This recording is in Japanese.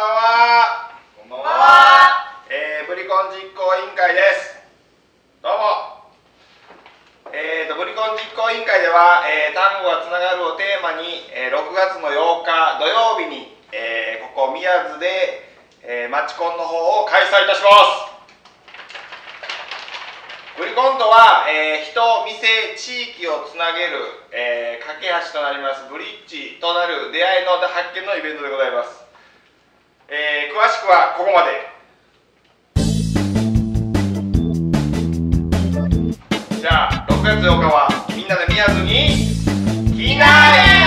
ばんは。こんばんは。えー、ブリコン実行委員会です。どうも。えーと、ブリコン実行委員会では、えー、単語がつながるをテーマに、えー、6月の8日土曜日に、えー、ここ宮津で、えー、マチコンの方を開催いたします。ブリコンとは、えー、人、店、地域をつなげる、えー、架け橋となりますブリッジとなる出会いの発見のイベントでございます。はここまで。じゃあ、6月8日はみんなで宮津に来ない